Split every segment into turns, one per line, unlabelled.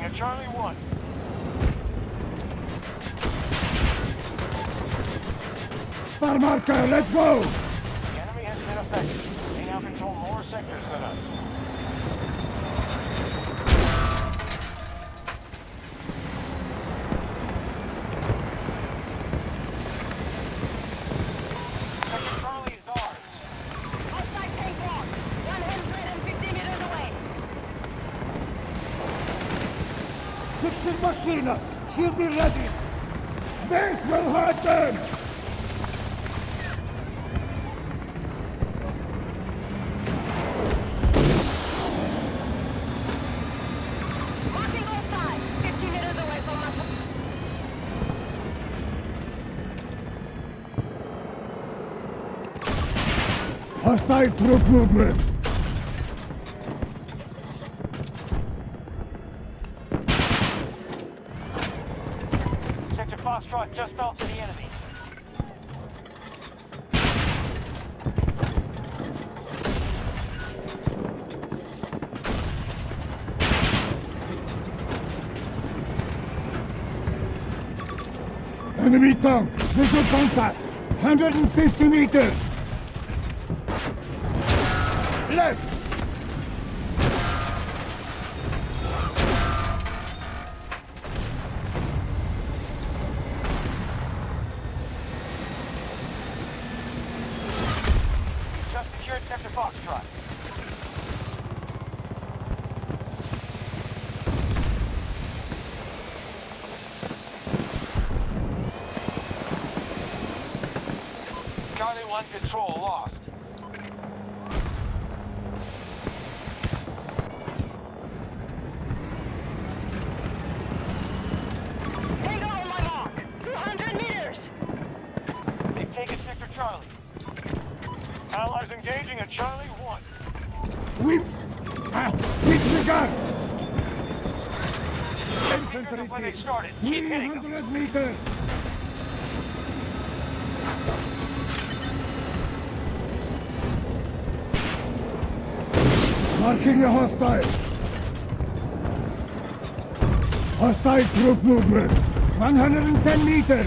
at Charlie 1.
Star marker, let's go!
The enemy has been affected. They now control more sectors than us. Sector Charlie is ours.
Outside tank walk. 150 meters away.
Fixing machine! She'll be ready! Base will hurt them!
Marking all sides. 50 meters away from us.
Hostile troop movement!
Enemy
tank! Visual contact! 150 meters! Left!
Just secured Sector Foxtrot. Charlie 1 control lost.
Tango on my mark. 200 meters.
They've taken Sector Charlie. Allies engaging at Charlie 1.
Whip! Ah! Hit the gun!
Infantry when they started. Keep hitting them.
300 meters! Marking a hostile! Hostile troop movement! 110 meters!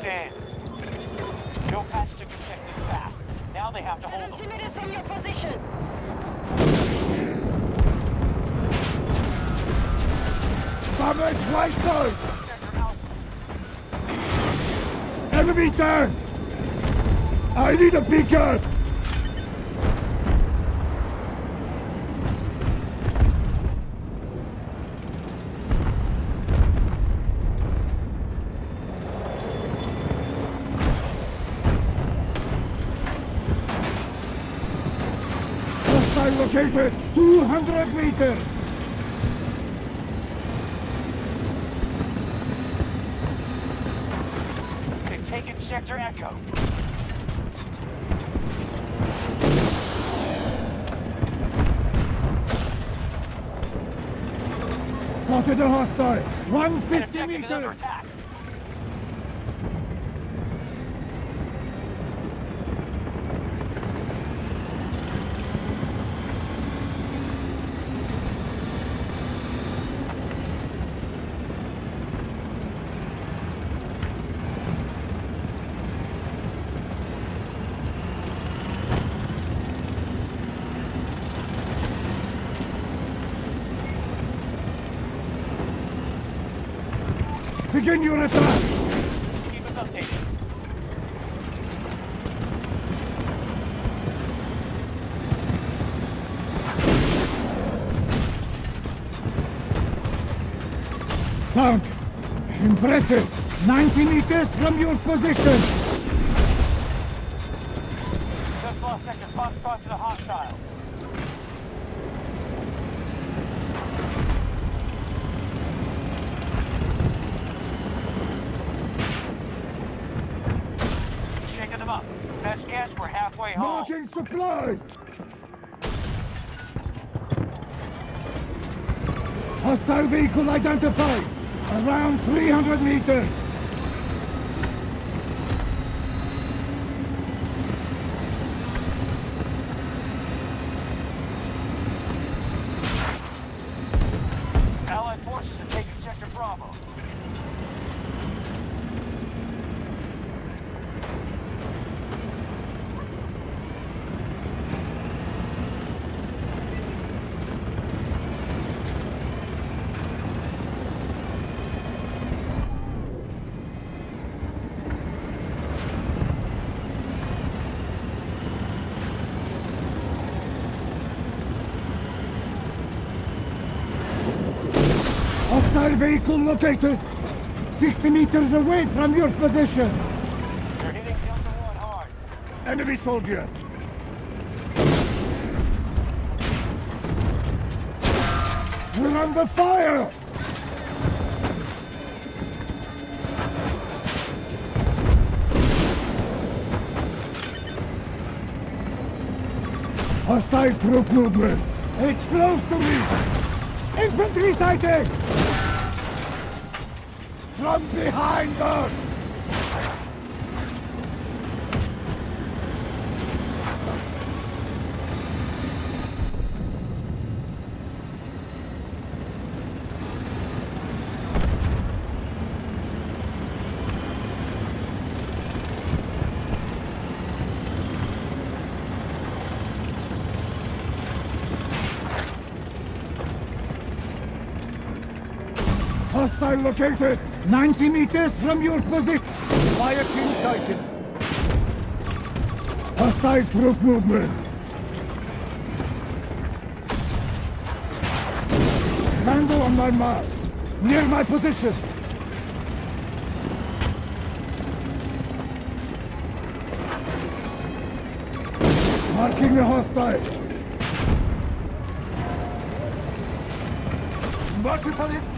Stand? No patch to protect this path. Now they have to hold
70
them.
meters from your position.
Damage right side!
Sector Alpha.
Enemy tank! I need a beacon! Hostile located 200 meters!
They've taken Sector Echo.
Spotted a hostile!
And
150
objective under
meters! Begin your attack!
Keep us updated.
Tank! Impressive! 90 meters from your position!
Just lost Sector Foxtrot to the hostile. Halfway home.
Marking supplies! Hostile vehicle identified! Around 300 meters!
Allied forces have taken Sector Bravo.
Hostile vehicle located! 60 meters away from your position!
They're hitting Delta 1 hard.
Enemy soldier! We're under fire! Hostile troop movement! It's close to me! Infantry sighting! From behind us! Hostile located! 90 meters from your position! Fire team sighted! Hostile troop movement! Tango on my mark! Near my position! Marking the hostile! Marking for it!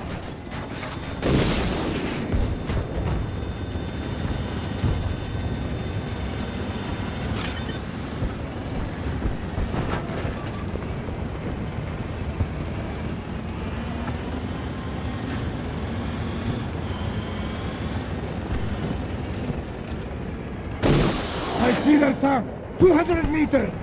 Tank! 200 meters!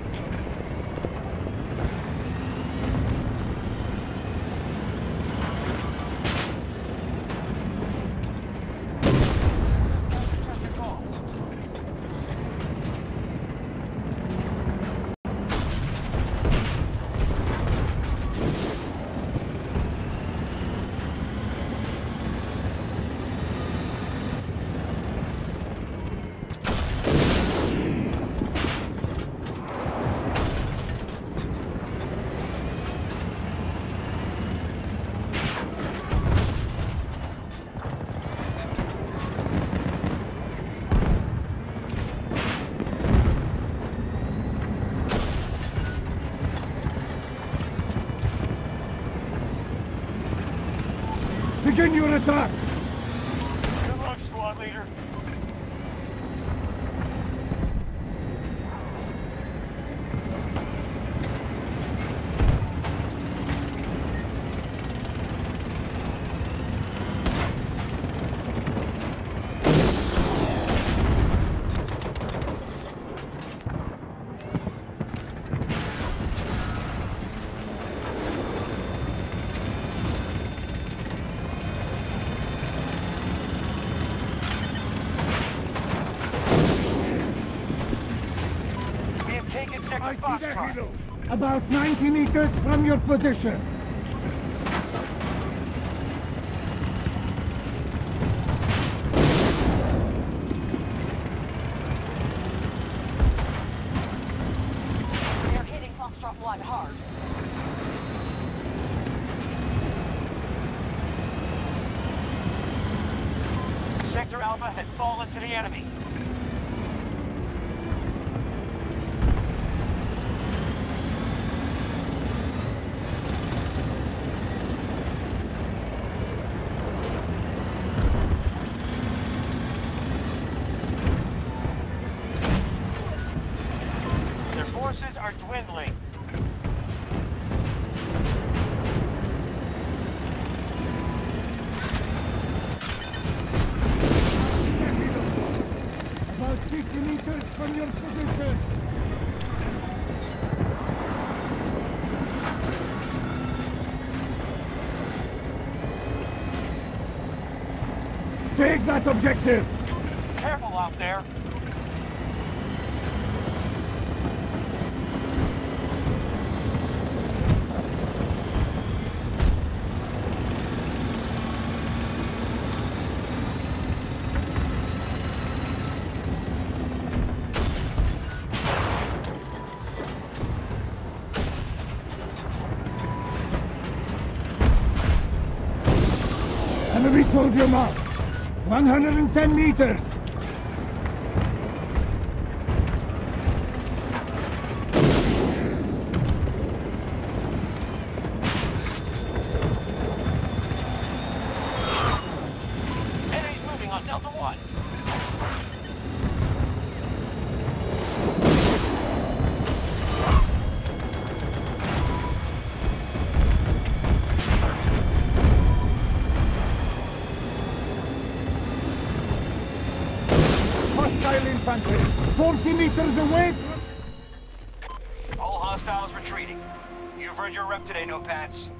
Begin your attack! About 90 meters from your position!
We are hitting Foxtrot 1 hard.
Sector Alpha has fallen to the enemy.
50 meters from your position. Take that objective!
Careful out there.
Soldier mark. 110 meters. 40 meters away.
All hostiles retreating. You've earned your rep today, no pants.